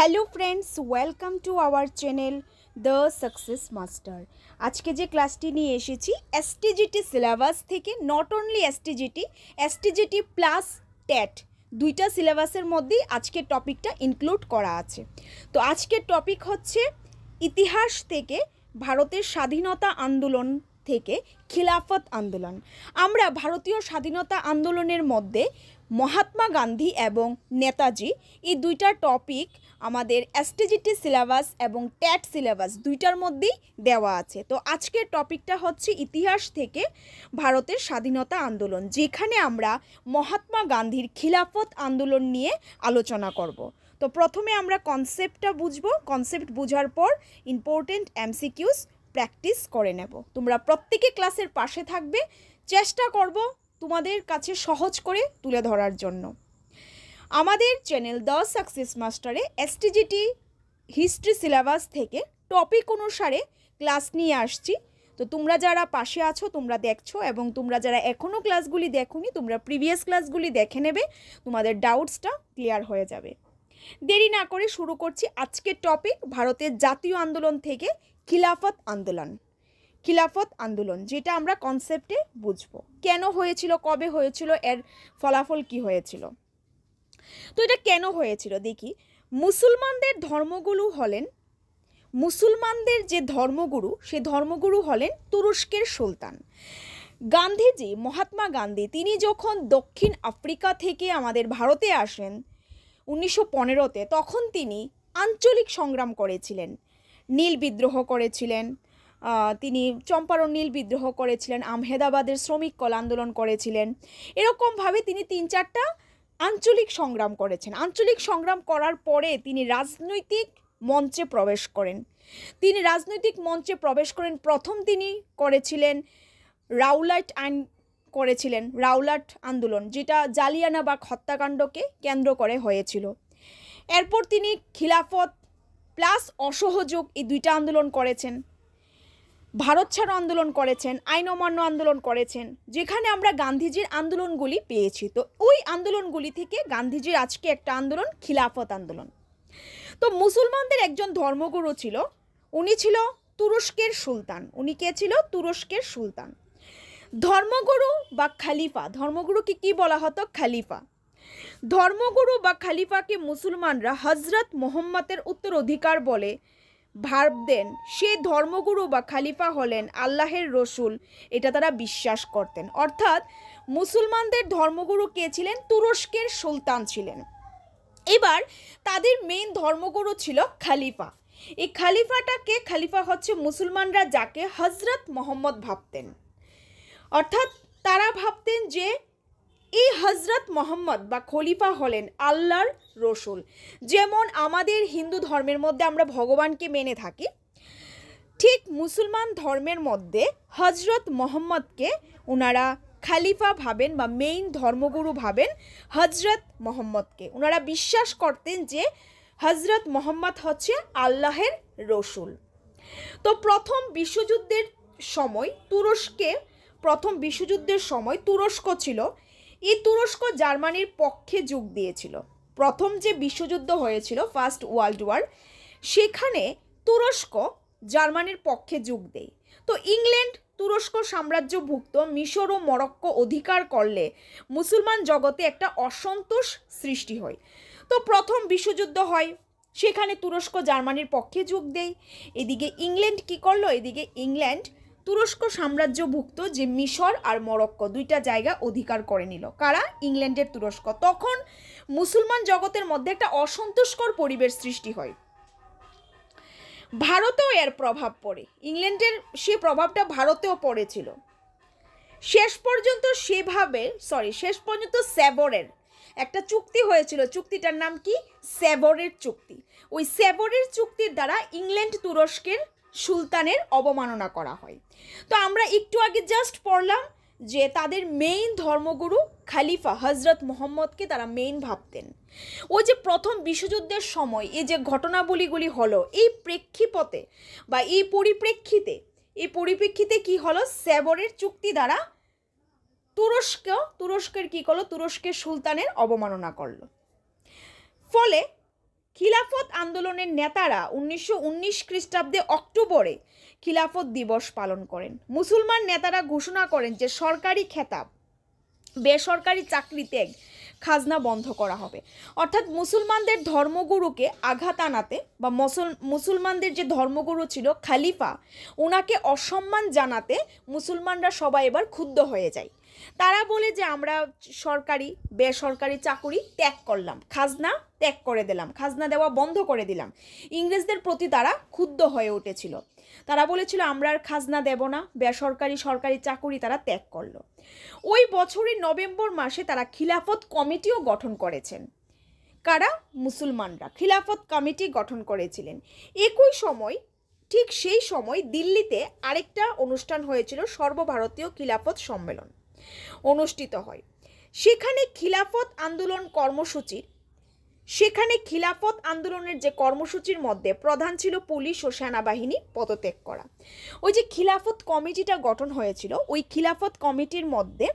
Hello friends, welcome to our channel the success master. আজকে যে ক্লাসটি নিয়ে এসেছি এসটিজিটি সিলেবাস থেকে not only STGT STGT plus TET দুইটা সিলেবাসের মধ্যেই আজকের টপিকটা ইনক্লুড করা আছে। তো আজকের টপিক হচ্ছে, ইতিহাস থেকে, ভারতের স্বাধীনতা আন্দোলন থেকে, খিলাফত আন্দোলন। আমরা ভারতীয় স্বাধীনতা আন্দোলনের মধ্যে মহাত্মা গান্ধী এবং নেতাজি, এই দুইটা টপিক আমাদের এসটিজিটি সিলেবাস এবং ট্যাট সিলেবাস দুইটার মধ্যেই দেওয়া আছে। তো আজকের টপিকটা হচ্ছে ইতিহাস থেকে ভারতের স্বাধীনতা আন্দোলন, যেখানে আমরা মহাত্মা গান্ধীর খিলাফত আন্দোলন নিয়ে আলোচনা করব। তো প্রথমে আমরা কনসেপ্টটা বুঝব কনসেপ্ট বোঝার পর ইম্পর্টেন্ট এমসিকিউস প্র্যাকটিস করে নেব। তোমরা প্রত্যেকে ক্লাসের পাশে থাকবে, চেষ্টা করব তোমাদের কাছে সহজ করে তুলে ধরার জন্য। আমাদের চ্যানেল দ্য সাকসেস মাস্টারে এসটিজিটি হিস্ট্রি সিলেবাস থেকে টপিক অনুসারে ক্লাস নিয়ে আসছি। তো তোমরা যারা পাশে আছো, তোমরা দেখছ এবং তোমরা যারা এখনও ক্লাসগুলি দেখোনি, তোমরা প্রিভিয়াস ক্লাসগুলি দেখে নেবে, তোমাদের ডাউটসটা ক্লিয়ার হয়ে যাবে। দেরি না করে শুরু করছি আজকের টপিক, ভারতের জাতীয় আন্দোলন থেকে খিলাফত আন্দোলন। খিলাফত আন্দোলন, যেটা আমরা কনসেপ্টে বুঝব। কেন হয়েছিল, কবে হয়েছিল, এর ফলাফল কি হয়েছিল? তো এটা কেন হয়েছিল? দেখি, মুসলমানদের ধর্মগুরু হলেন, মুসলমানদের যে ধর্মগুরু, সে ধর্মগুরু হলেন তুরস্কের সুলতান। গান্ধীজি, মহাত্মা গান্ধী, তিনি যখন দক্ষিণ আফ্রিকা থেকে আমাদের ভারতে আসেন উনিশশো পনেরোতে, তখন তিনি আঞ্চলিক সংগ্রাম করেছিলেন, নীল বিদ্রোহ করেছিলেন তিনি চম্পারণ নীল বিদ্রোহ করেছিলেন আমহেদাবাদের শ্রমিক কল আন্দোলন করেছিলেন। এরকমভাবে তিনি তিন চারটা আঞ্চলিক সংগ্রাম করেছেন। আঞ্চলিক সংগ্রাম করার পরে তিনি রাজনৈতিক মঞ্চে প্রবেশ করেন। তিনি রাজনৈতিক মঞ্চে প্রবেশ করেন, প্রথম তিনি করেছিলেন রাউলাইট আইন করেছিলেন রাউলাট আন্দোলন, যেটা জালিয়ানাবাগ হত্যাকাণ্ডকে কেন্দ্র করে হয়েছিল। এরপর তিনি খিলাফত প্লাস অসহযোগ এই দুইটা আন্দোলন করেছেন। ভারত ছাড়ো আন্দোলন করেছেন, আইন অমান্য আন্দোলন করেছেন, যেখানে আমরা গান্ধীজির আন্দোলনগুলি পেয়েছি। তো ওই আন্দোলনগুলি থেকে গান্ধীজির আজকে একটা আন্দোলন, খিলাফত আন্দোলন। তো মুসলমানদের একজন ধর্মগুরু ছিল, উনি ছিল তুরস্কের সুলতান। উনি কে ছিল? তুরস্কের সুলতান। ধর্মগুরু বা খালিফা, ধর্মগুরুকে কি বলা হতো? খালিফা। ধর্মগুরু বা খালিফাকে মুসলমানরা হজরত মোহাম্মদের উত্তরাধিকার বলে ভাবতেন সে ধর্মগুরু বা খালিফা হলেন আল্লাহের রসুল। এটা তারা বিশ্বাস করতেন। অর্থাৎ মুসলমানদের ধর্মগুরু কে ছিলেন? তুরস্কের সুলতান ছিলেন। এবার তাদের মেইন ধর্মগুরু ছিল খালিফা। এই খালিফাটাকে খালিফা হচ্ছে মুসলমানরা যাকে হজরত মোহাম্মদ ভাবতেন। অর্থাৎ তারা ভাবতেন যে এই হজরত মোহাম্মদ বা খলিফা হলেন আল্লাহর রসুল। যেমন আমাদের হিন্দু ধর্মের মধ্যে আমরা ভগবানকে মেনে থাকি, ঠিক মুসলমান ধর্মের মধ্যে হজরত মোহাম্মদকে ওনারা খালিফা ভাবেন বা মেইন ধর্মগুরু ভাবেন হজরত মোহাম্মদকে। ওনারা বিশ্বাস করতেন যে হজরত মোহাম্মদ হচ্ছে আল্লাহের রসুল। তো প্রথম বিশ্বযুদ্ধের সময় তুরস্কে, প্রথম বিশ্বযুদ্ধের সময় তুরস্ক ছিল। এই তুরস্ক জার্মানির পক্ষে যোগ দিয়েছিল। প্রথম যে বিশ্বযুদ্ধ হয়েছিল ফার্স্ট ওয়ার্ল্ড ওয়ার, সেখানে তুরস্ক জার্মানির পক্ষে যোগ দেয়। তো ইংল্যান্ড তুরস্ক সাম্রাজ্যভুক্ত, মিশর ও মরক্কো অধিকার করলে মুসলমান জগতে একটা অসন্তোষ সৃষ্টি হয়। তো প্রথম বিশ্বযুদ্ধ হয়, সেখানে তুরস্ক জার্মানির পক্ষে যোগ দেয়। এদিকে ইংল্যান্ড কি করল? এদিকে ইংল্যান্ড তুরস্ক সাম্রাজ্যভুক্ত যে মিশর আর মরক্কো দুইটা জায়গা অধিকার করে নিল। কারা? ইংল্যান্ডের তুরস্ক। তখন মুসলমান জগতের মধ্যে একটা অসন্তোষকর পরিবেশ সৃষ্টি হয়। ভারতেও এর প্রভাব পড়ে। ইংল্যান্ডের সে প্রভাবটা ভারতেও পড়েছিল। শেষ পর্যন্ত সেভাবে সরি শেষ পর্যন্ত স্যাবরের একটা চুক্তি হয়েছিল। চুক্তিটার নাম কি? স্যাবরের চুক্তি। ওই স্যাবরের চুক্তির দ্বারা ইংল্যান্ড তুরস্কের সুলতানের অবমাননা করা হয়। তো আমরা একটু আগে জাস্ট পড়লাম যে তাদের মেইন ধর্মগুরু খালিফা হজরত মোহাম্মদকে তারা মেইন ভাবতেন। ওই যে প্রথম বিশ্বযুদ্ধের সময় এই যে ঘটনাবলীগুলি হলো, এই প্রেক্ষিপথে বা এই পরিপ্রেক্ষিতে এই পরিপ্রেক্ষিতে কি হলো? সেবরের চুক্তি দ্বারা তুরস্ক, তুরস্কের কি করল? তুরস্কের সুলতানের অবমাননা করল। ফলে খিলাফত আন্দোলনের নেতারা উনিশশো উনিশ খ্রিস্টাব্দে অক্টোবরে খিলাফত দিবস পালন করেন। মুসলমান নেতারা ঘোষণা করেন যে সরকারি খেতাব, বেসরকারি চাকরি ত্যাগ খাজনা বন্ধ করা হবে। অর্থাৎ মুসলমানদের ধর্মগুরুকে আঘাত আনাতে বা মুসল, মুসলমানদের যে ধর্মগুরু ছিল খালিফা ওনাকে অসম্মান জানাতে মুসলমানরা সবাই এবার ক্ষুব্ধ হয়ে যায়। তারা বলে যে আমরা সরকারি, বেসরকারি চাকুরি ত্যাগ করলাম। খাজনা ত্যাগ করে দিলাম, খাজনা দেওয়া বন্ধ করে দিলাম। ইংরেজদের প্রতি তারা ক্ষুব্ধ হয়ে উঠেছিল। তারা বলেছিল, আমরা আর খাজনা দেব না, বেসরকারি সরকারি চাকুরি তারা ত্যাগ করল। ওই বছরের নভেম্বর মাসে তারা খিলাফত কমিটিও গঠন করেছেন। কারা? মুসলমানরা। খিলাফত কমিটি গঠন করেছিলেন। একই সময়, ঠিক সেই সময় দিল্লিতে আরেকটা অনুষ্ঠান হয়েছিল, সর্বভারতীয় খিলাফত সম্মেলন অনুষ্ঠিত হয়। সেখানে খিলাফত আন্দোলন কর্মসূচির সেখানে খিলাফত আন্দোলনের যে কর্মসূচির মধ্যে প্রধান ছিল পুলিশ ও সেনাবাহিনী পদত্যাগ করা। ওই যে খিলাফত কমিটিটা গঠন হয়েছিল, ওই খিলাফত কমিটির মধ্যে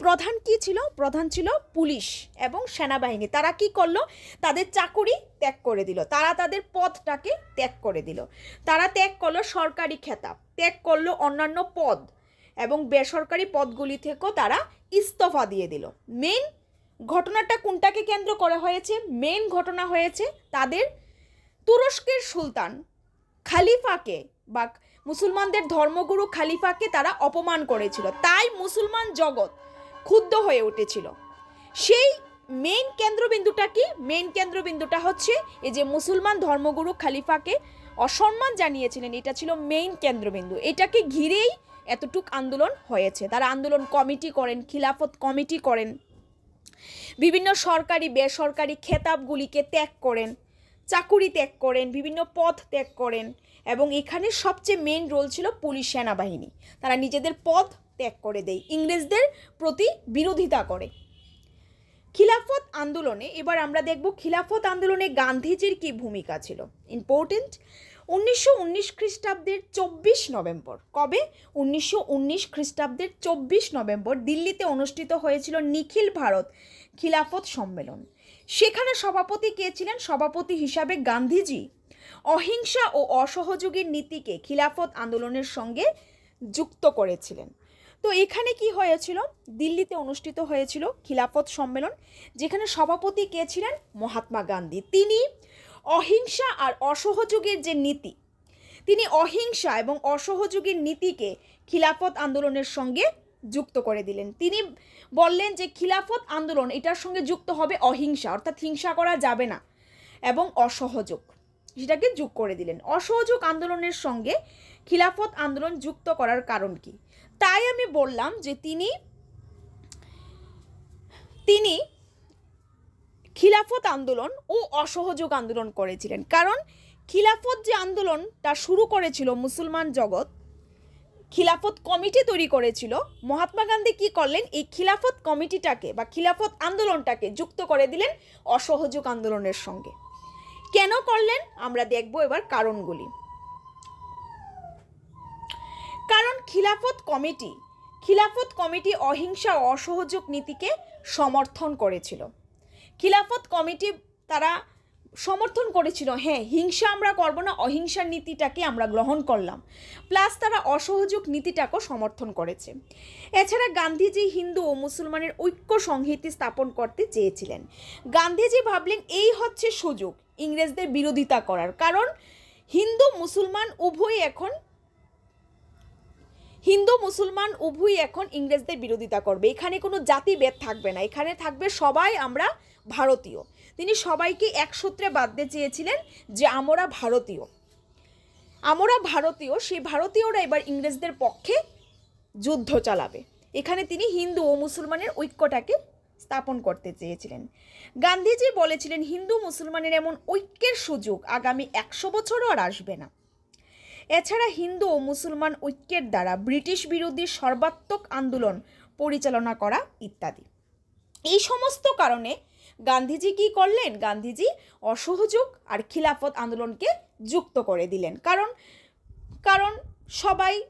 প্রধান কি ছিল? প্রধান ছিল পুলিশ এবং সেনাবাহিনী। তারা কি করল? তাদের চাকুরি ত্যাগ করে দিল। তারা তাদের পদটাকে ত্যাগ করে দিল। তারা ত্যাগ করল সরকারি খেতাব, ত্যাগ করল অন্যান্য পদ এবং বেসরকারি পদগুলি থেকেও তারা ইস্তফা দিয়ে দিল। মেন ঘটনাটা কোনটাকে কেন্দ্র করা হয়েছে? মেন ঘটনা হয়েছে তাদের তুরস্কের সুলতান খালিফাকে বা মুসলমানদের ধর্মগুরু খালিফাকে তারা অপমান করেছিল। তাই মুসলমান জগৎ ক্ষুব্ধ হয়ে উঠেছিল। সেই মেইন কেন্দ্রবিন্দুটা কি? মেইন কেন্দ্রবিন্দুটা হচ্ছে এই যে মুসলমান ধর্মগুরু খালিফাকে অসম্মান জানিয়েছিলেন। এটা ছিল মেইন কেন্দ্রবিন্দু। এটাকে ঘিরেই এতটুক আন্দোলন হয়েছে। তারা আন্দোলন কমিটি করেন, খিলাফত কমিটি করেন। বিভিন্ন সরকারি, বেসরকারি খেতাবগুলিকে ত্যাগ করেন, চাকুরি ত্যাগ করেন, বিভিন্ন পথ ত্যাগ করেন এবং এখানে সবচেয়ে মেন রোল ছিল পুলিশ সেনাবাহিনী। তারা নিজেদের পথ ত্যাগ করে দেয়। ইংরেজদের প্রতি বিরোধিতা করে। খিলাফত আন্দোলনে এবার আমরা দেখব খিলাফত আন্দোলনে গান্ধীজির কি ভূমিকা ছিল। ইম্পর্টেন্ট উনিশশো উনিশ খ্রিস্টাব্দের চব্বিশ নভেম্বর। কবে? উনিশশো উনিশ খ্রিস্টাব্দের চব্বিশ নভেম্বর দিল্লিতে অনুষ্ঠিত হয়েছিল নিখিল ভারত খিলাফত সম্মেলন। সেখানে সভাপতি কে ছিলেন? সভাপতি হিসাবে গান্ধীজি। অহিংসা ও অসহযোগীর নীতিকে খিলাফত আন্দোলনের সঙ্গে যুক্ত করেছিলেন। তো এখানে কি হয়েছিল? দিল্লিতে অনুষ্ঠিত হয়েছিল খিলাফত সম্মেলন, যেখানে সভাপতি কে ছিলেন? মহাত্মা গান্ধী। তিনি অহিংসা আর অসহযোগের যে নীতি, তিনি অহিংসা এবং অসহযোগের নীতিকে খিলাফত আন্দোলনের সঙ্গে যুক্ত করে দিলেন। তিনি বললেন যে খিলাফত আন্দোলন এটার সঙ্গে যুক্ত হবে অহিংসা, অর্থাৎ হিংসা করা যাবে না এবং অসহযোগ সেটাকে যোগ করে দিলেন। অসহযোগ আন্দোলনের সঙ্গে খিলাফত আন্দোলন যুক্ত করার কারণ কি? তাই আমি বললাম যে তিনি তিনি খিলাফত আন্দোলন ও অসহযোগ আন্দোলন করেছিলেন। কারণ খিলাফত যে আন্দোলনটা শুরু করেছিল মুসলমান জগৎ, খিলাফত কমিটি তৈরি করেছিল, মহাত্মা গান্ধী কি করলেন? এই খিলাফত কমিটিটাকে বা খিলাফত আন্দোলনটাকে যুক্ত করে দিলেন অসহযোগ আন্দোলনের সঙ্গে। কেন করলেন? আমরা দেখব এবার কারণগুলি। কারণ খিলাফত কমিটি খিলাফত কমিটি অহিংসা অসহযোগ নীতিকে সমর্থন করেছিল। খিলাফত কমিটি তারা সমর্থন করেছিল হ্যাঁ হিংসা আমরা করব না, অহিংসার নীতিটাকে আমরা গ্রহণ করলাম। প্লাস তারা অসহযোগ নীতিটাকেও সমর্থন করেছে। এছাড়া গান্ধীজি হিন্দু ও মুসলমানের ঐক্য সংহিতি স্থাপন করতে চেয়েছিলেন। গান্ধীজি ভাবলেন এই হচ্ছে সুযোগ, ইংরেজদের বিরোধিতা করার। কারণ হিন্দু, মুসলমান উভয়ই এখন হিন্দু, মুসলমান, উভয়ই এখন ইংরেজদের বিরোধিতা করবে। এখানে কোনো জাতিভেদ থাকবে না। এখানে থাকবে সবাই আমরা ভারতীয়। তিনি সবাইকে এক সূত্রে বাঁধতে চেয়েছিলেন যে আমরা ভারতীয়। আমরা ভারতীয়, সেই ভারতীয়রা এবার ইংরেজদের পক্ষে যুদ্ধ চালাবে। এখানে তিনি হিন্দু ও মুসলমানের ঐক্যটাকে স্থাপন করতে চেয়েছিলেন। গান্ধীজি বলেছিলেন, হিন্দু, মুসলমানের এমন ঐক্যের সুযোগ আগামী একশো বছরও আর আসবে না। এছাড়া হিন্দু ও মুসলমান ঐক্যের দ্বারা ব্রিটিশ বিরোধী সর্বাত্মক আন্দোলন পরিচালনা করা ইত্যাদি। এই সমস্ত কারণে গান্ধীজি কি করলেন? গান্ধীজি অসহযোগ আর খিলাফত আন্দোলনকে যুক্ত করে দিলেন। কারণ কারণ সবাই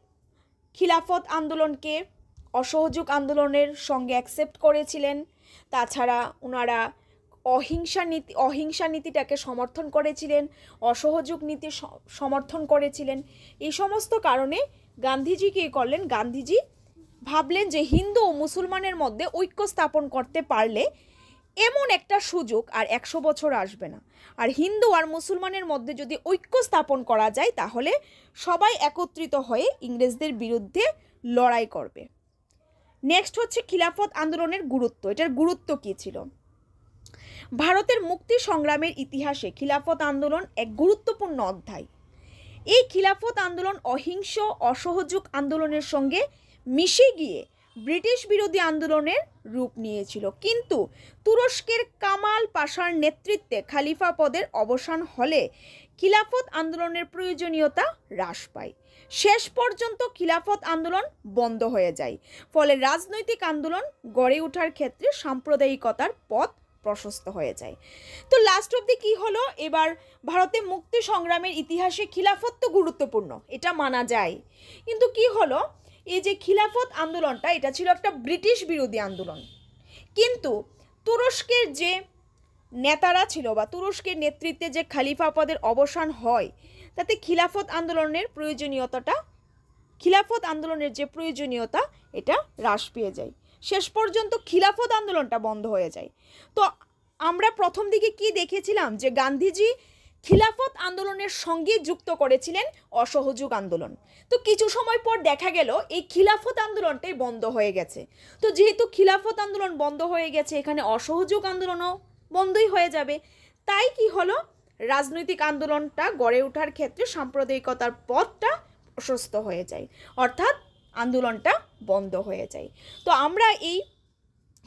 খিলাফত আন্দোলনকে অসহযোগ আন্দোলনের সঙ্গে অ্যাকসেপ্ট করেছিলেন। তাছাড়া ওনারা অহিংসা নীতি, অহিংসা নীতিটাকে সমর্থন করেছিলেন, অসহযোগ নীতি সমর্থন করেছিলেন। এই সমস্ত কারণে গান্ধীজি কী করলেন? গান্ধীজি ভাবলেন যে হিন্দু ও মুসলমানের মধ্যে ঐক্য স্থাপন করতে পারলে এমন একটা সুযোগ আর একশো বছর আসবে না। আর হিন্দু আর মুসলমানের মধ্যে যদি ঐক্য স্থাপন করা যায়, তাহলে সবাই একত্রিত হয়ে ইংরেজদের বিরুদ্ধে লড়াই করবে। নেক্সট হচ্ছে খিলাফত আন্দোলনের গুরুত্ব। এটার গুরুত্ব কী ছিল? ভারতের মুক্তি সংগ্রামের ইতিহাসে খিলাফত আন্দোলন এক গুরুত্বপূর্ণ অধ্যায়। এই খিলাফত আন্দোলন অহিংস, অসহযোগ আন্দোলনের সঙ্গে মিশে গিয়ে ব্রিটিশ বিরোধী আন্দোলনের রূপ নিয়েছিল। কিন্তু তুরস্কের কামাল পাশার নেতৃত্বে খালিফা পদের অবসান হলে খিলাফত আন্দোলনের প্রয়োজনীয়তা হ্রাস পায়। শেষ পর্যন্ত খিলাফত আন্দোলন বন্ধ হয়ে যায়। ফলে রাজনৈতিক আন্দোলন গড়ে ওঠার ক্ষেত্রে সাম্প্রদায়িকতার পথ প্রশস্ত হয়ে যায়। তো লাস্ট অবধি কি হলো? এবার ভারতে মুক্তি সংগ্রামের ইতিহাসে খিলাফত তো গুরুত্বপূর্ণ, এটা মানা যায়। কিন্তু কি হলো? এই যে খিলাফত আন্দোলনটা, এটা ছিল একটা ব্রিটিশ বিরোধী আন্দোলন। কিন্তু তুরস্কের যে নেতারা ছিল বা তুরস্কের নেতৃত্বে যে খালিফা পদের অবসান হয়, তাতে খিলাফত আন্দোলনের প্রয়োজনীয়তাটা, খিলাফত আন্দোলনের যে প্রয়োজনীয়তা, এটা হ্রাস পেয়ে যায়। শেষ পর্যন্ত খিলাফত আন্দোলনটা বন্ধ হয়ে যায়। তো আমরা প্রথম দিকে কি দেখেছিলাম? যে গান্ধীজি খিলাফত আন্দোলনের সঙ্গে যুক্ত করেছিলেন অসহযোগ আন্দোলন। তো কিছু সময় পর দেখা গেল, এই খিলাফত আন্দোলনটাই বন্ধ হয়ে গেছে। তো যেহেতু খিলাফত আন্দোলন বন্ধ হয়ে গেছে, এখানে অসহযোগ আন্দোলনও বন্ধই হয়ে যাবে। তাই কি হলো? রাজনৈতিক আন্দোলনটা গড়ে ওঠার ক্ষেত্রে সাম্প্রদায়িকতার পথটা প্রশস্ত হয়ে যায়। অর্থাৎ আন্দোলনটা বন্ধ হয়ে যায়। তো আমরা এই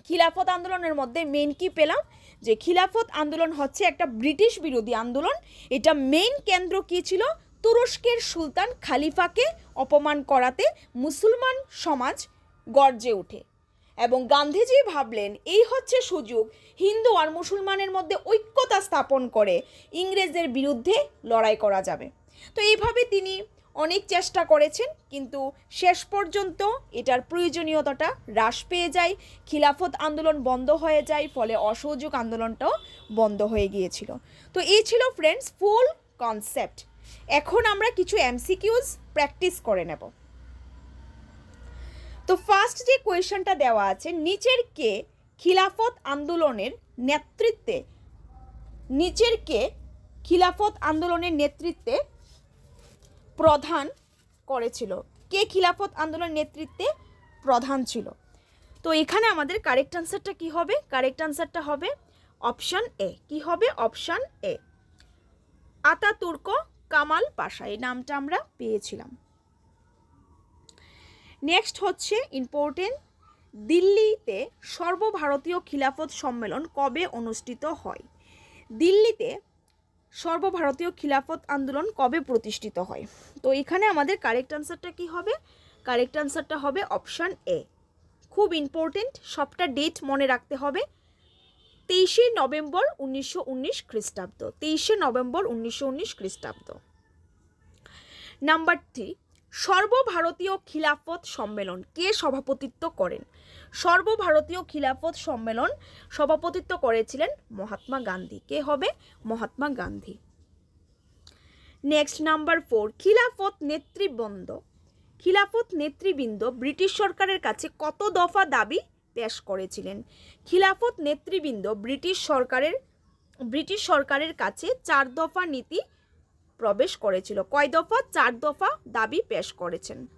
খিলাফত আন্দোলনের মধ্যে মেন কি পেলাম? যে খিলাফত আন্দোলন হচ্ছে একটা ব্রিটিশ বিরোধী আন্দোলন। এটা মেইন কেন্দ্র কী ছিল? তুরস্কের সুলতান খালিফাকে অপমান করাতে মুসলমান সমাজ গর্জে ওঠে। এবং গান্ধীজি ভাবলেন, এই হচ্ছে সুযোগ। হিন্দু আর মুসলমানের মধ্যে ঐক্যতা স্থাপন করে ইংরেজদের বিরুদ্ধে লড়াই করা যাবে। তো এইভাবে তিনি অনেক চেষ্টা করেছেন, কিন্তু শেষ পর্যন্ত এটার প্রয়োজনীয়তাটা হ্রাস পেয়ে যায়, খিলাফত আন্দোলন বন্ধ হয়ে যায়, ফলে অসহযোগ আন্দোলনটাও বন্ধ হয়ে গিয়েছিল। তো এই ছিল ফ্রেন্ডস ফুল কনসেপ্ট এখন আমরা কিছু এমসিকিউজ প্র্যাকটিস করে নেব। তো ফার্স্ট যে কোয়েশনটা দেওয়া আছে, নিচের কে খিলাফত আন্দোলনের নেতৃত্বে, নিচের কে খিলাফত আন্দোলনের নেতৃত্বে প্রধান করেছিল। কে খিলাফত আন্দোলন নেতৃত্বে প্রধান ছিল? তো এখানে আমাদের কারেক্ট আনসারটা কি হবে? কারেক্ট আনসারটা হবে অপশান এ কি হবে? Option A Ataturk Kemal Pasha, এই নামটা আমরা পেয়েছিলাম। নেক্সট হচ্ছে ইম্পর্টেন্ট দিল্লিতে সর্বভারতীয় খিলাফত সম্মেলন কবে অনুষ্ঠিত হয়? দিল্লিতে সর্বভারতীয় খিলাফত আন্দোলন কবে প্রতিষ্ঠিত হয়? তো এখানে আমাদের কারেক্ট আনসারটা কি হবে? কারেক্ট আনসারটা হবে অপশান এ খুব ইম্পর্টেন্ট সবটা ডেট মনে রাখতে হবে। তেইশে নভেম্বর উনিশশো উনিশ খ্রিস্টাব্দ। তেইশে নভেম্বর উনিশশো উনিশ খ্রিস্টাব্দ। নাম্বার থ্রি সর্বভারতীয় খিলাফত সম্মেলন কে সভাপতিত্ব করেন? সর্বভারতীয় খিলাফত সম্মেলন সভাপতিত্ব করেছিলেন মহাত্মা গান্ধী। কে হবে? Mahatma Gandhi. Next number four Khilafat নেতৃবৃন্দ। খিলাফত নেতৃবৃন্দ ব্রিটিশ সরকারের কাছে কত দফা দাবি পেশ করেছিলেন? খিলাফত নেতৃবৃন্দ ব্রিটিশ সরকারের ব্রিটিশ সরকারের কাছে চার দফা নীতি প্রবেশ করেছিল। কয় দফা? চার দফা দাবি পেশ করেছেন।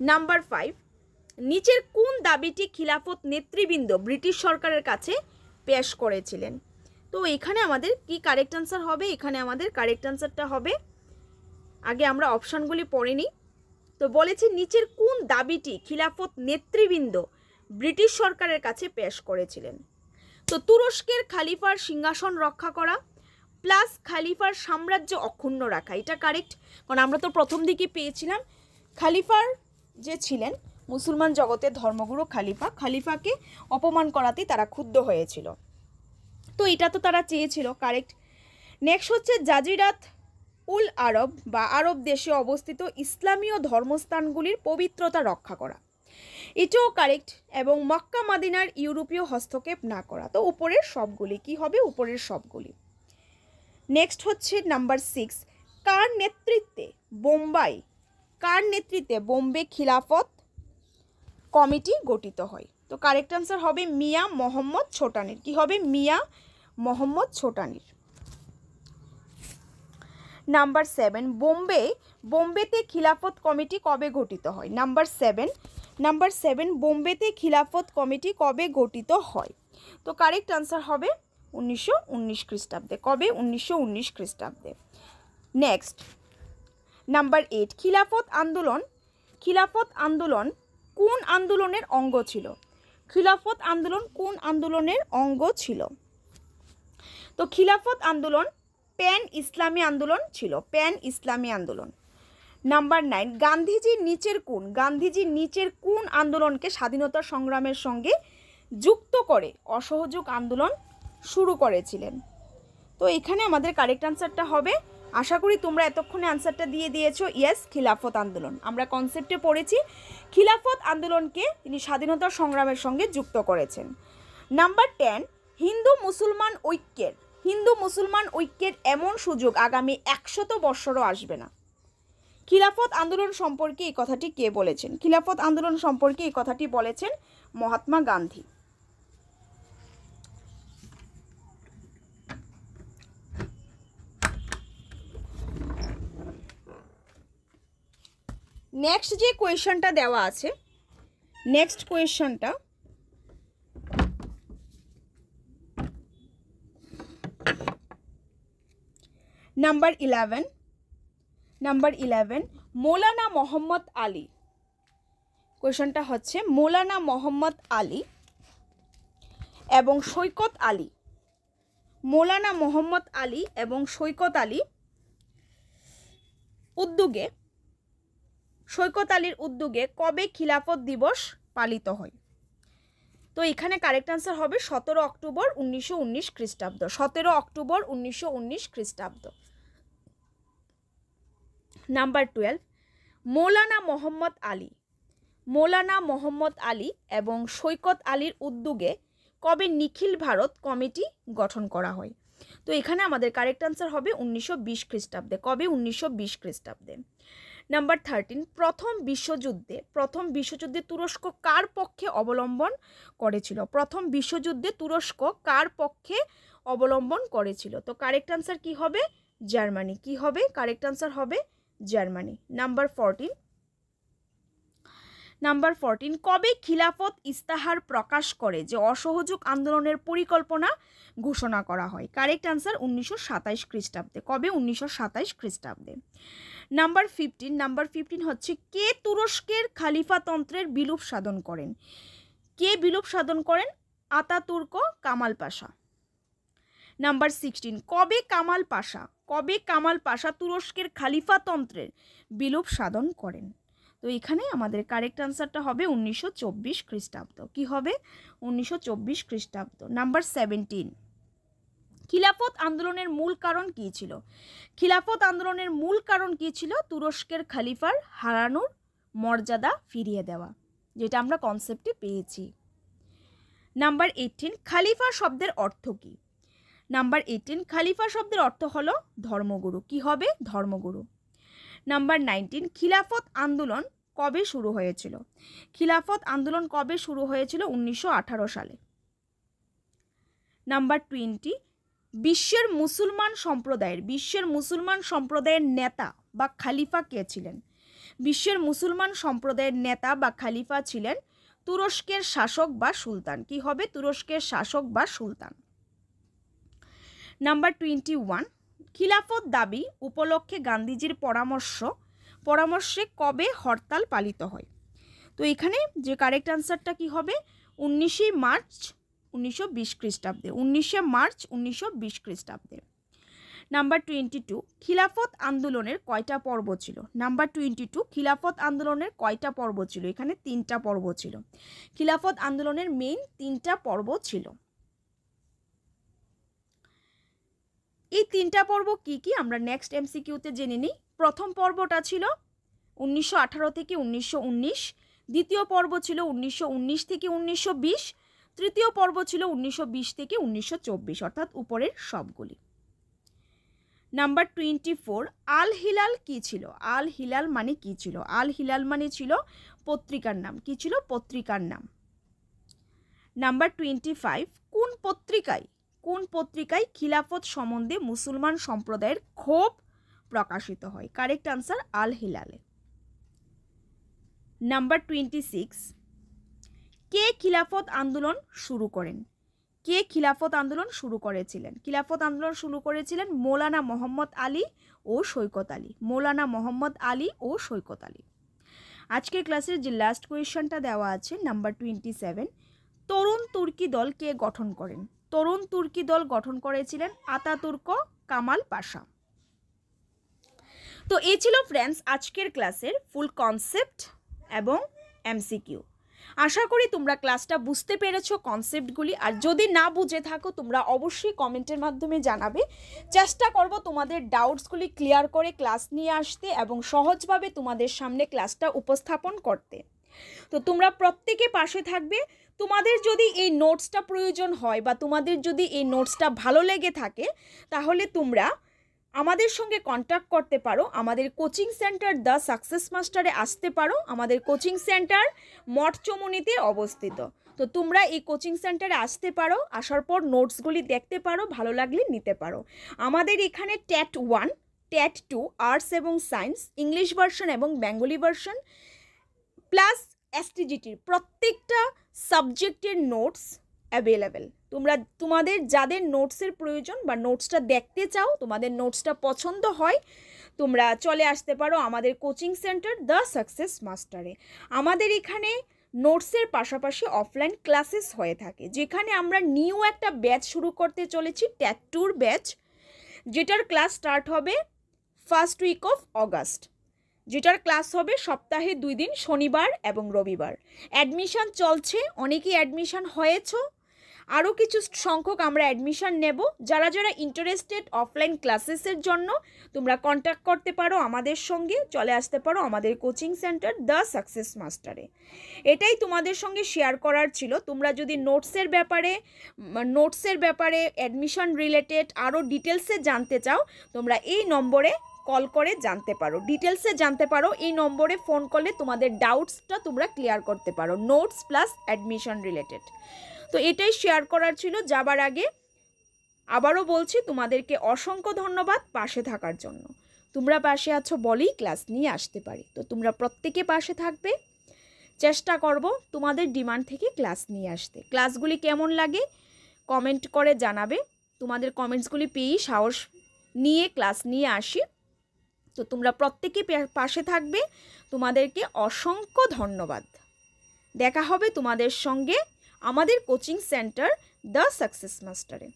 নাম্বার ফাইভ নিচের কোন দাবিটি খিলাফত নেতৃবৃন্দ ব্রিটিশ সরকারের কাছে পেশ করেছিলেন? তো এখানে আমাদের কি কারেক্ট আনসার হবে? এখানে আমাদের কারেক্ট আনসারটা হবে, আগে আমরা অপশানগুলি পড়ে নিই। তো বলেছে, নিচের কোন দাবিটি খিলাফত নেতৃবৃন্দ ব্রিটিশ সরকারের কাছে পেশ করেছিলেন? তো তুরস্কের খালিফার সিংহাসন রক্ষা করা, প্লাস খালিফার সাম্রাজ্য অক্ষুণ্ণ রাখা, এটা কারেক্ট কারণ আমরা তো প্রথম দিকে পেয়েছিলাম। খালিফার যে ছিলেন মুসলমান জগতের ধর্মগুরু খালিফা, খালিফাকে অপমান করাতেই তারা ক্ষুব্ধ হয়েছিল। তো এটা তো তারা চেয়েছিল কারেক্ট নেক্সট হচ্ছে জাজিরাত উল আরব বা আরব দেশে অবস্থিত ইসলামীয় ধর্মস্থানগুলির পবিত্রতা রক্ষা করা। এটাও কারেক্ট এবং মক্কা, মাদিনার ইউরোপীয় হস্তক্ষেপ না করা। তো উপরের সবগুলি কি হবে? উপরের সবগুলি। নেক্সট হচ্ছে নাম্বার সিক্স কার নেতৃত্বে বোম্বাই কার নেতৃত্বে বোম্বে খিলাফত কমিটি গঠিত হয়? তো কারেক্ট আনসার হবে মিয়া মোহাম্মদ ছোটানির। কি হবে? মিয়া মোহাম্মদ ছোটানির। নাম্বার সেভেন বোম্বে, বোম্বেতে খিলাফত কমিটি কবে গঠিত হয়? নাম্বার সেভেন নাম্বার সেভেন বোম্বেতে খিলাফত কমিটি কবে গঠিত হয়? তো কারেক্ট আনসার হবে উনিশশো উনিশ খ্রিস্টাব্দে। কবে? উনিশশো উনিশ খ্রিস্টাব্দে। নেক্সট নাম্বার এইট, খিলাফত আন্দোলন খিলাফত আন্দোলন কোন আন্দোলনের অঙ্গ ছিল? খিলাফত আন্দোলন কোন আন্দোলনের অঙ্গ ছিল? তো খিলাফত আন্দোলন প্যান ইসলামী আন্দোলন ছিল, প্যান ইসলামী আন্দোলন। নাম্বার নাইন, গান্ধীজির নিচের কোন, গান্ধীজির নিচের কোন আন্দোলনকে স্বাধীনতা সংগ্রামের সঙ্গে যুক্ত করে অসহযোগ আন্দোলন শুরু করেছিলেন? তো এখানে আমাদের কারেক্ট আনসারটা হবে আশা করি তোমরা এতক্ষণে আনসারটা দিয়ে দিয়েছ। ইয়েস খিলাফত আন্দোলন। আমরা কনসেপ্টে পড়েছি, খিলাফত আন্দোলনকে তিনি স্বাধীনতা সংগ্রামের সঙ্গে যুক্ত করেছেন। নাম্বার টেন হিন্দু মুসলমান ঐক্যের। হিন্দু মুসলমান ঐক্যের এমন সুযোগ আগামী একশত বৎসরও আসবে না। খিলাফত আন্দোলন সম্পর্কে এই কথাটি কে বলেছেন? খিলাফত আন্দোলন সম্পর্কে এই কথাটি বলেছেন মহাত্মা গান্ধী। নেক্সট যে কোয়েশনটা দেওয়া আছে next কোয়েশনটা number eleven number eleven Maulana Mohammad Ali. কোয়েশনটা হচ্ছে মৌলানা মোহাম্মদ আলী এবং সৈকত আলী। মৌলানা মোহাম্মদ আলী এবং সৈকত আলী উদ্যোগে সৈকত আলীর উদ্যোগে কবে খিলাফত দিবস পালিত হয়? তো এখানে কারেক্ট আনসার হবে সতেরো অক্টোবর উনিশশো উনিশ খ্রিস্টাব্দ। সতেরো অক্টোবর উনিশশো উনিশ খ্রিস্টাব্দ। Number twelve Maulana Mohammad Ali. মৌলানা মোহাম্মদ আলী এবং সৈকত আলীর উদ্যোগে কবে নিখিল ভারত কমিটি গঠন করা হয়? তো এখানে আমাদের কারেক্ট আনসার হবে উনিশশো বিশ খ্রিস্টাব্দে। কবে? উনিশশো বিশ খ্রিস্টাব্দে। নাম্বার থার্টিন প্রথম বিশ্বযুদ্ধে প্রথম বিশ্বযুদ্ধে তুরস্ক কার পক্ষে অবলম্বন করেছিল? প্রথম বিশ্বযুদ্ধে তুরস্ক কার পক্ষে অবলম্বন করেছিল? তো কারেক্ট আনসার কি হবে? জার্মানি। কি হবে? কারেক্ট আনসার হবে Germany. Number fourteen number fourteen কবে খিলাফত ইস্তাহার প্রকাশ করে যে অসহযোগ আন্দোলনের পরিকল্পনা ঘোষণা করা হয়? কারেক্ট আনসার উনিশশো সাতাইশ খ্রিস্টাব্দে। কবে? উনিশশো সাতাইশ খ্রিস্টাব্দে। নাম্বার ফিফটিন নাম্বার ফিফটিন হচ্ছে কে তুরস্কের খালিফাতন্ত্রের বিলুপ সাধন করেন? কে বিলুপ সাধন করেন? Ataturk Kemal Pasha. Number sixteen কবে কামাল পাশা, কবে কামাল পাশা তুরস্কের খালিফাতন্ত্রের বিলুপ সাধন করেন? তো এখানে আমাদের কারেক্ট আনসারটা হবে উনিশশো চব্বিশ খ্রিস্টাব্দ। কি হবে? উনিশশো চব্বিশ খ্রিস্টাব্দ। নাম্বার সেভেন্টিন খিলাফত আন্দোলনের মূল কারণ কী ছিল? খিলাফত আন্দোলনের মূল কারণ কী ছিল? তুরস্কের খালিফার হারানোর মর্যাদা ফিরিয়ে দেওয়া, যেটা আমরা কনসেপ্টে পেয়েছি। নাম্বার এইটিন খালিফা শব্দের অর্থ কী? নাম্বার এইটিন খালিফা শব্দের অর্থ হলো ধর্মগুরু। কি হবে? ধর্মগুরু। নাম্বার নাইনটিন খিলাফত আন্দোলন কবে শুরু হয়েছিল? খিলাফত আন্দোলন কবে শুরু হয়েছিল? উনিশশো আঠারো সালে। নাম্বার টোয়েন্টি বিশ্বের মুসলমান সম্প্রদায়ের, বিশ্বের মুসলমান সম্প্রদায়ের নেতা বা খালিফা কে ছিলেন? বিশ্বের মুসলমান সম্প্রদায়ের নেতা বা খালিফা ছিলেন তুরস্কের শাসক বা সুলতান। কি হবে? তুরস্কের শাসক বা সুলতান। নাম্বার টোয়েন্টি ওয়ান, খিলাফত দাবি উপলক্ষে গান্ধীজির পরামর্শ, পরামর্শে কবে হরতাল পালিত হয়? তো এখানে যে কারেক্ট আনসারটা কি হবে? উনিশে মার্চ উনিশশো বিশ খ্রিস্টাব্দে, উনিশে মার্চ উনিশশো বিশ খ্রিস্টাব্দে। নাম্বার টোয়েন্টি টু, খিলাফত আন্দোলনের কয়টা পর্ব ছিল? নাম্বার টোয়েন্টি টু, খিলাফত আন্দোলনের কয়টা পর্ব ছিল? এখানে তিনটা পর্ব ছিল। খিলাফত আন্দোলনের মেইন তিনটা পর্ব ছিল। এই তিনটা পর্ব কি কি? আমরা নেক্সট এমসিকিউতে জেনে নিই। প্রথম পর্বটা ছিল উনিশশো আঠারো থেকে উনিশশো উনিশ। দ্বিতীয় পর্ব ছিল উনিশশো উনিশ থেকে উনিশশো বিশ। তৃতীয় পর্ব ছিল উনিশশো বিশ থেকে উনিশশো চব্বিশ, অর্থাৎ উপরের সবগুলি। Number twenty four Al Hilal কী ছিল? আল হিলাল মানে কী ছিল? আল হিলাল মানে ছিল পত্রিকার নাম। কী ছিল? পত্রিকার নাম। নাম্বার টোয়েন্টি ফাইভ কোন পত্রিকায় কোন পত্রিকায় খিলাফত সম্বন্ধে মুসলমান সম্প্রদায়ের ক্ষোভ প্রকাশিত হয়? কারেক্ট আনসার আল হিলালে। নাম্বার টোয়েন্টি সিক্স কে খিলাফত আন্দোলন শুরু করেন? কে খিলাফত আন্দোলন শুরু করেছিলেন? খিলাফত আন্দোলন শুরু করেছিলেন মৌলানা মোহাম্মদ আলী ও সৈকত আলী। মৌলানা মোহাম্মদ আলী ও সৈকত আলী। আজকের ক্লাসের যে লাস্ট কোয়েশনটা দেওয়া আছে নাম্বার টোয়েন্টি সেভেন তরুণ তুর্কি দল কে গঠন করেন? তরুণ তুর্কি দল গঠন করেছিলেন আতাতুর্ক কামাল পাশা। তো এই ছিল ফ্রেন্ডস আজকের ক্লাসের ফুল কনসেপ্ট এবং এমসিকিউ আশা করি তোমরা ক্লাসটা বুঝতে পেরেছ কনসেপ্টগুলি আর যদি না বুঝে থাকো, তোমরা অবশ্যই কমেন্টের মাধ্যমে জানাবে। চেষ্টা করব তোমাদের ডাউটসগুলি ক্লিয়ার করে ক্লাস নিয়ে আসতে এবং সহজভাবে তোমাদের সামনে ক্লাসটা উপস্থাপন করতে। তো তোমরা প্রত্যেকে পাশে থাকবে। তোমাদের যদি এই নোটসটা প্রয়োজন হয় বা তোমাদের যদি এই নোটসটা ভালো লেগে থাকে, তাহলে তোমরা আমাদের সঙ্গে কন্ট্যাক্ট করতে পারো। আমাদের কোচিং সেন্টার দ্য সাকসেস মাস্টারে আসতে পারো। আমাদের কোচিং সেন্টার মঠচমনিতে অবস্থিত। তো তোমরা এই কোচিং সেন্টারে আসতে পারো, আসার পর নোটসগুলি দেখতে পারো, ভালো লাগলে নিতে পারো। আমাদের এখানে TET one TET two arts এবং সায়েন্স ইংলিশ ভার্সন এবং বেঙ্গলি ভার্সন প্লাস এসটিজিটির প্রত্যেকটা সাবজেক্টের নোটস অ্যাভেলেবেল তোমরা, তোমাদের যাদের নোটসের প্রয়োজন বা নোটসটা দেখতে চাও, তোমাদের নোটসটা পছন্দ হয়, তোমরা চলে আসতে পারো আমাদের কোচিং সেন্টার দ্য সাকসেস মাস্টারে আমাদের এখানে নোটসের পাশাপাশি অফলাইন ক্লাসেস হয়ে থাকে, যেখানে আমরা নিউ একটা ব্যাচ শুরু করতে চলেছি ট্যাটুর ব্যাচ যেটার ক্লাস স্টার্ট হবে ফার্স্ট উইক অফ অগাস্ট যেটার ক্লাস হবে সপ্তাহে দুই দিন, শনিবার এবং রবিবার। অ্যাডমিশন চলছে, অনেকেই অ্যাডমিশন হয়েছ আরও কিছু সংখ্যক আমরা অ্যাডমিশন নেব। যারা যারা ইন্টারেস্টেড অফলাইন ক্লাসেসের জন্য, তোমরা কন্ট্যাক্ট করতে পারো আমাদের সঙ্গে, চলে আসতে পারো আমাদের কোচিং সেন্টার দ্য সাকসেস মাস্টারে এটাই তোমাদের সঙ্গে শেয়ার করার ছিল। তোমরা যদি নোটসের ব্যাপারে নোটসের ব্যাপারে অ্যাডমিশন রিলেটেড আরও ডিটেলসে জানতে চাও, তোমরা এই নম্বরে কল করে জানতে পারো। ডিটেলসে জানতে পারো, এই নম্বরে ফোন করলে তোমাদের ডাউটসটা তোমরা ক্লিয়ার করতে পারো। নোটস প্লাস অ্যাডমিশন রিলেটেড তো এটাই শেয়ার করার ছিল, যাবার আগে আবারও বলছি তোমাদেরকে অসংখ্য ধন্যবাদ পাশে থাকার জন্য। তোমরা পাশে আছো বলেই ক্লাস নিয়ে আসতে পারি। তো তোমরা প্রত্যেকে পাশে থাকবে। চেষ্টা করব তোমাদের ডিমান্ড থেকে ক্লাস নিয়ে আসতে। ক্লাসগুলি কেমন লাগে কমেন্ট করে জানাবে। তোমাদের কমেন্টসগুলি পেয়েই সাহস নিয়ে ক্লাস নিয়ে আসি। তো তোমরা প্রত্যেকে পাশে থাকবে। তোমাদেরকে অসংখ্য ধন্যবাদ। দেখা হবে তোমাদের সঙ্গে আমাদের কোচিং সেন্টার দ্য সাকসেস মাস্টারে।